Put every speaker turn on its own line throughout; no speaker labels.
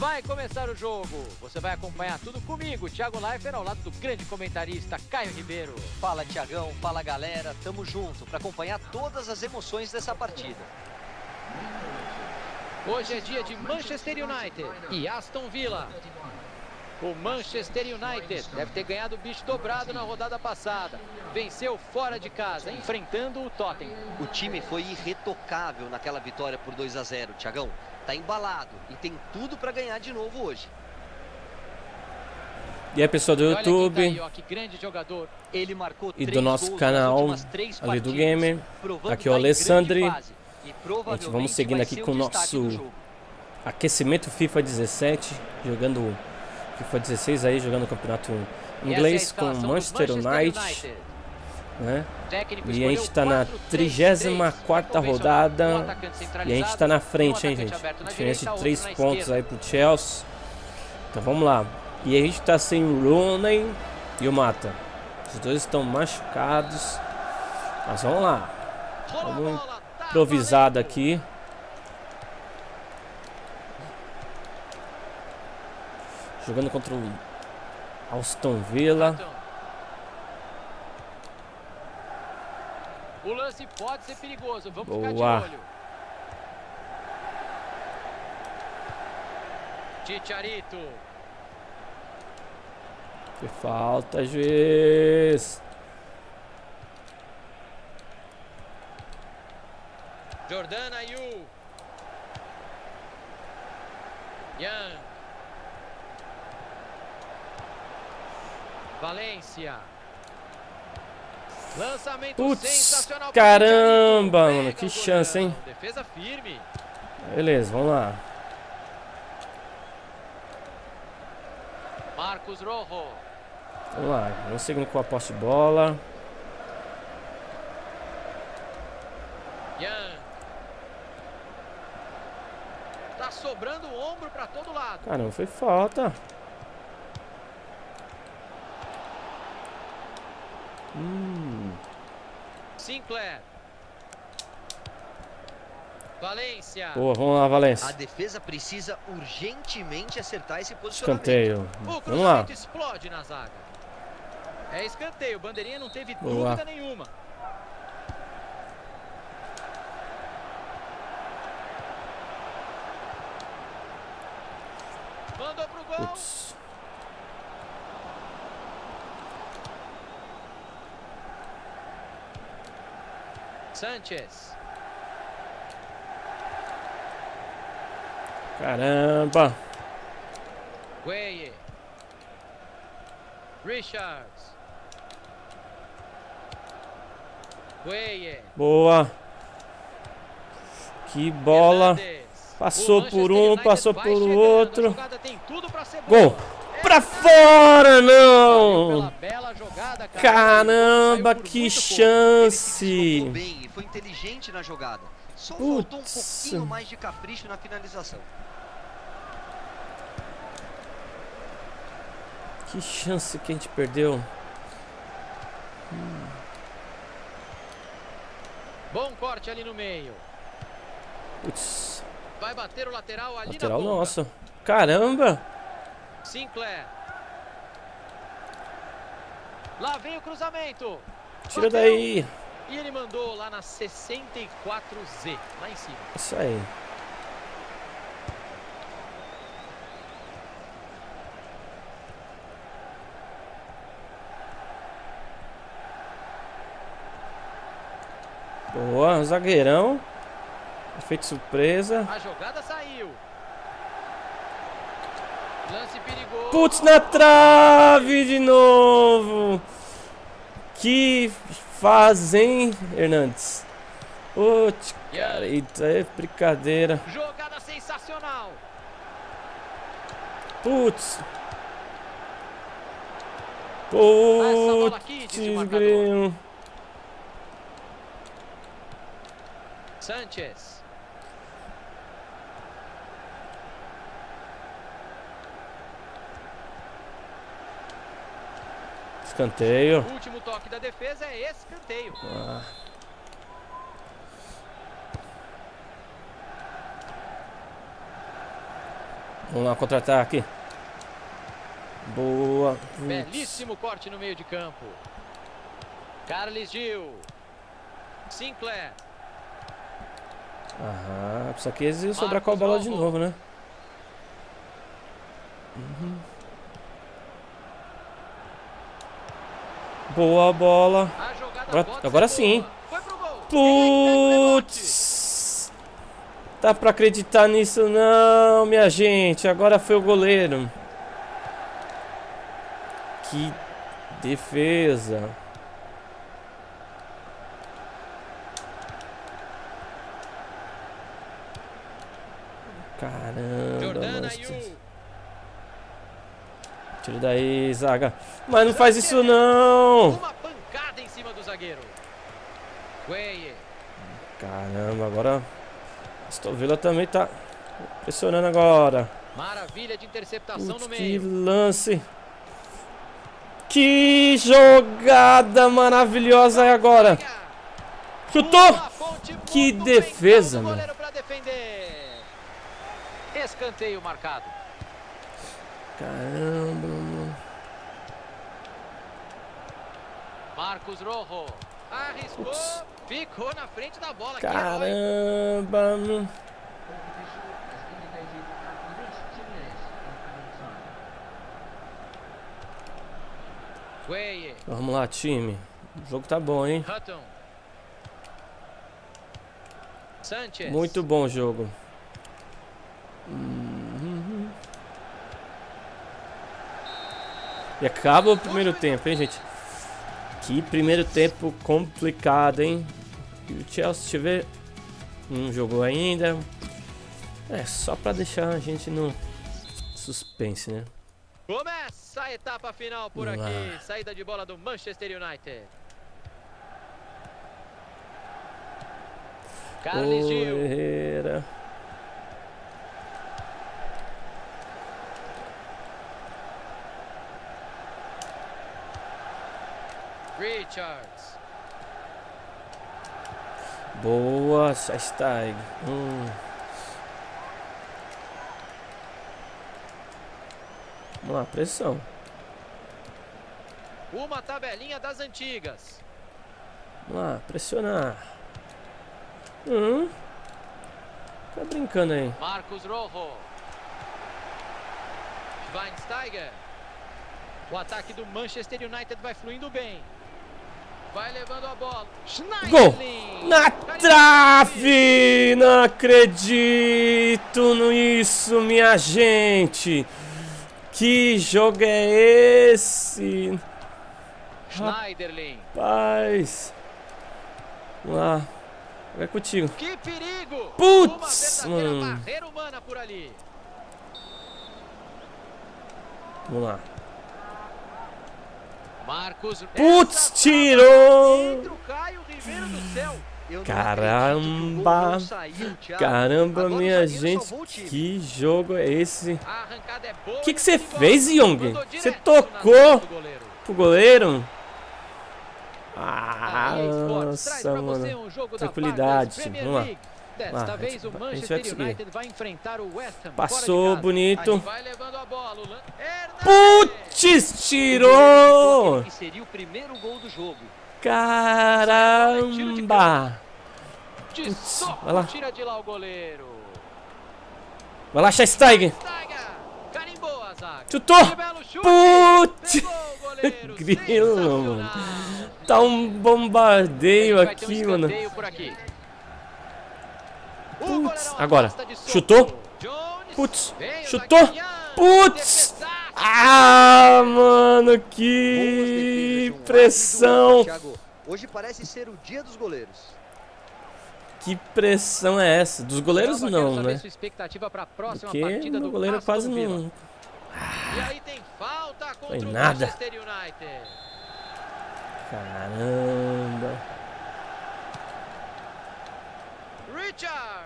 Vai começar o jogo. Você vai acompanhar tudo comigo, Thiago Leifert, ao lado do grande comentarista Caio Ribeiro.
Fala, Tiagão. Fala, galera. Tamo junto para acompanhar todas as emoções dessa partida.
Hoje é dia de Manchester United e Aston Villa. O Manchester United deve ter ganhado o bicho dobrado na rodada passada. Venceu fora de casa, enfrentando o Tottenham.
O time foi irretocável naquela vitória por 2 a 0, Tiagão. Tá embalado e tem tudo para ganhar de novo hoje.
E aí pessoal do YouTube
tá aí, ó, jogador.
Ele marcou
e do nosso canal ali do Gamer, aqui é o Alessandri. Gente, vamos seguindo aqui com o nosso aquecimento FIFA 17, jogando FIFA 16 aí, jogando o campeonato inglês é com Manchester United. Né? E a gente está na 34 rodada e a gente está na frente, hein, gente? Diferença de 3 pontos aí pro Chelsea. Então vamos lá. E a gente está sem o Rooney e o Mata. Os dois estão machucados. Mas vamos lá. Vamos improvisado aqui. Jogando contra o Aston Villa.
O lance pode ser perigoso. Vamos
Boa.
ficar de olho. Chicharito.
Que falta, juiz.
Jordana Ayu. Young. Valência. Lançamento
Putz,
sensacional.
Caramba, mano, que chance, hein?
Defesa firme.
Beleza, vamos lá.
Marcos Rojo.
Vamos lá, vamos seguindo com a posse de bola.
Tá sobrando o ombro para todo lado.
Caramba, foi falta. Hum.
Sinclair. Valência.
Boa, vamos lá, Valência.
A defesa precisa urgentemente acertar esse posicionamento.
Escanteio.
O
vamos lá.
explode na zaga. É escanteio. Bandeirinha não teve
Boa.
dúvida nenhuma. Mandou pro gol.
Putz.
Sanchez.
Caramba.
Gueye. Richards. Gueye.
Boa. Que bola. Passou por um, passou por outro. Gol. Pra fora, não. Caramba, que chance.
Foi inteligente na jogada. Só faltou um pouquinho mais de capricho na finalização.
Que chance que a gente perdeu.
Bom corte ali no meio.
Putz,
Vai bater o lateral ali
lateral
na ponta.
Caramba.
Sinclair. Lá vem o cruzamento.
Tira
Bateu.
daí.
E ele mandou lá na 64Z, lá em cima.
Isso aí. Boa, zagueirão. Efeito surpresa.
A jogada saiu. Lance perigoso.
Putz, na trave de novo. Que fazem, Hernandes. Putz, cara, eita, é brincadeira.
Jogada sensacional.
Putz. Putz, grilo.
Sanchez.
Escanteio.
O último toque da defesa é escanteio.
Ah. Vamos lá, contra-ataque. Boa.
Belíssimo corte no meio de campo. Carles Gil. Sinclair.
Aham, isso aqui eles iam sobrar com a bola de novo, né? Uhum. Boa bola. Agora, agora sim. Putz. Dá pra acreditar nisso não, minha gente. Agora foi o goleiro. Que defesa. Caramba, Tira daí, zaga. Mas não faz isso não. Uma pancada em cima do zagueiro. Caramba, agora Aston Villa também tá pressionando agora.
Maravilha de interceptação
Putz, no meio. Que lance. Que jogada maravilhosa é agora. Chutou. Que defesa, mano.
Escanteio marcado.
Caramba, mano.
Marcos Rojo. Arriscou. Ups. Ficou na frente da bola.
Caramba, mano. Vamos lá, time. O jogo tá bom, hein? Muito bom o jogo. E acaba o primeiro tempo, hein, gente? Que primeiro tempo complicado, hein? E o Chelsea, tiver não jogou ainda. É, só pra deixar a gente no suspense, né?
Começa a etapa final por Vamos aqui. Lá. Saída de bola do Manchester United.
Carlos Gil. Richards. Boa, Schweinsteiger. Hum. Vamos lá, pressão.
Uma tabelinha das antigas.
Vamos lá, pressionar. Hum. Tá brincando aí.
Marcos Rojo. Schweinsteiger. O ataque do Manchester United vai fluindo bem. Vai levando a bola.
Gol! Na trave! Não acredito nisso, minha gente. Que jogo é esse?
Schneiderlin.
Rapaz. Vamos lá. Vai contigo.
Que perigo!
Putz! Vamos lá. Putz, tirou! Caramba! Caramba, minha gente, que jogo é esse? O que você fez, Young? Você tocou pro goleiro? Ah, nossa, mano. Tranquilidade, vamos lá. Vez o Manchester United vai Ham. Passou bonito. Putz, tirou! Que seria o primeiro gol do jogo. Caramba!
Putz, vai lá. Tira de lá o goleiro.
Vai lá, Schesteiger. Chutou! Putz! Grilo, mano. Tá um bombardeio aqui, mano. Putz, agora. Chutou. Putz, chutou. Putz. Ah, mano, que pressão.
Hoje parece ser o dia dos goleiros.
Que pressão é essa? Dos goleiros não, né? Porque o goleiro quase não... Ah, foi nada. Caramba.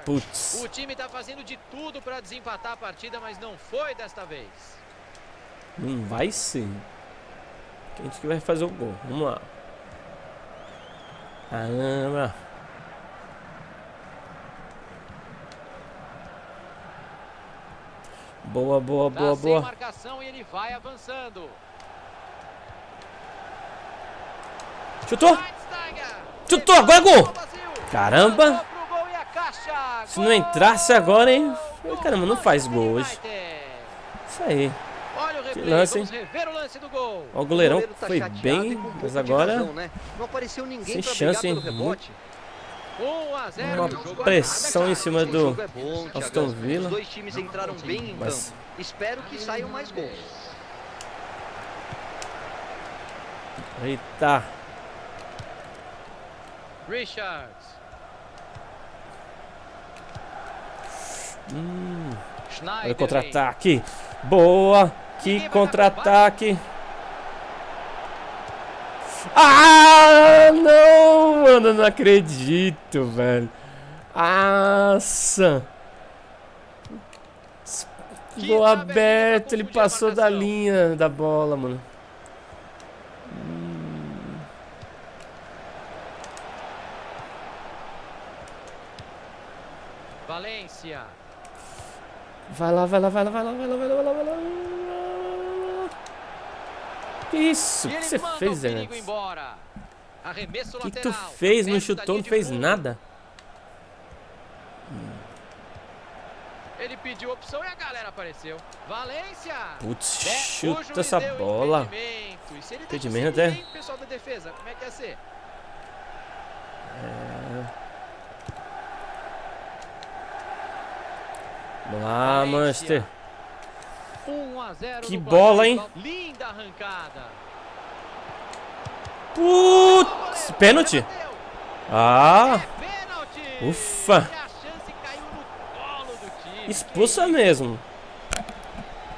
Putz.
O time está fazendo de tudo para desempatar a partida, mas não foi desta vez.
Não vai ser. Quem que vai fazer o gol? Vamos lá. Caramba. Boa, boa, boa, tá boa.
marcação e ele vai avançando.
Chutou! Chutou, agora gol! Caramba! Se não entrasse agora, hein? Caramba, não faz gol hoje. Isso aí. Que lance, hein? Ó, o goleirão tá foi bem, mas agora
né?
sem chance, hein? Uma pressão em cima do é Aston Villa. Os
dois times entraram bem em campo. Espero que saiam mais gols.
Eita.
Richards.
Hum. Olha o contra-ataque. Boa. Que contra-ataque. Ah, não, mano, não acredito, velho. Nossa. Gol aberto, ele passou da linha da bola, mano.
Valência.
Vai lá, vai lá, vai lá, vai lá, vai lá, vai lá, vai lá, vai lá. Que isso? O que você fez, Zé? O que, que tu fez? Não chutou, não fez nada.
Ele pediu opção e a galera apareceu. Valência!
Putz, chuta essa bola. Impedimento, é?
Pessoal da defesa, como é que ia ser?
É... Vamos lá, Manchester. Que bola, hein?
Linda arrancada.
Putz, pênalti. Ah.
É
Ufa. Expulsa mesmo.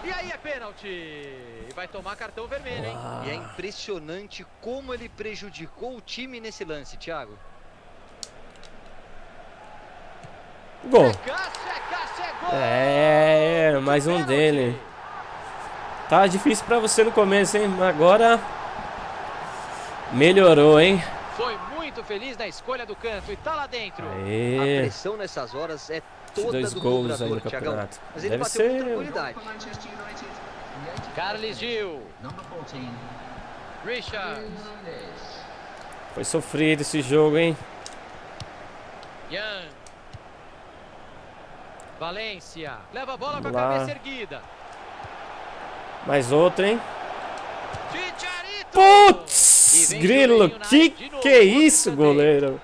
E aí é pênalti. Vai tomar cartão vermelho, hein?
Ah. E é impressionante como ele prejudicou o time nesse lance, Thiago.
Gol. É, mais um dele. Tá difícil pra você no começo, hein? Agora melhorou, hein?
Foi muito feliz na escolha do canto e tá lá dentro.
Aê. A pressão nessas horas é toda
dois
do
gols aí no campeonato.
Mas ele Deve ser... tranquilidade.
Carles Gil. Richard.
Foi sofrido esse jogo, hein?
Young. Valência. Leva a bola com a cabeça erguida.
Mais outro, hein? Putz! Grilo, que que é isso, goleiro?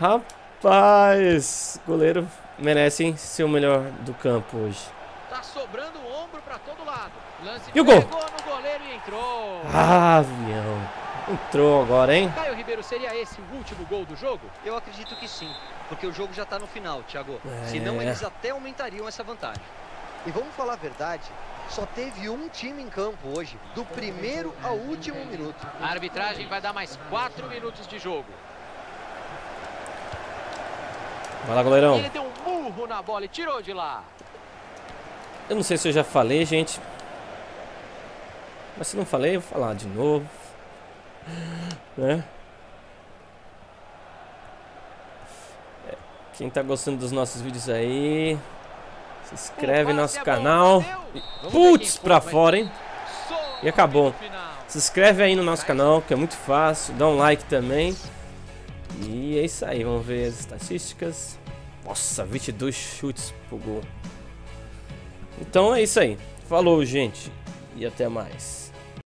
Rapaz, goleiro merece hein, ser o melhor do campo hoje.
Tá sobrando o ombro pra todo lado.
Lance e o gol? no goleiro e entrou. Ah, avião. Entrou agora, hein?
Caio Ribeiro, seria esse o último gol do jogo?
Eu acredito que sim, porque o jogo já está no final, Thiago. É. Senão eles até aumentariam essa vantagem. E vamos falar a verdade, só teve um time em campo hoje, do primeiro ao último minuto.
A arbitragem vai dar mais quatro minutos de jogo.
Vai lá, goleirão.
Ele deu um murro na bola e tirou de lá.
Eu não sei se eu já falei, gente. Mas se não falei, eu vou falar de novo né? É, quem tá gostando dos nossos vídeos aí, se inscreve no nosso canal. Putz, pra fora, hein? E acabou. Se inscreve aí no nosso canal, que é muito fácil. Dá um like também. E é isso aí, vamos ver as estatísticas. Nossa, 22 chutes pro gol. Então é isso aí. Falou, gente. E até mais.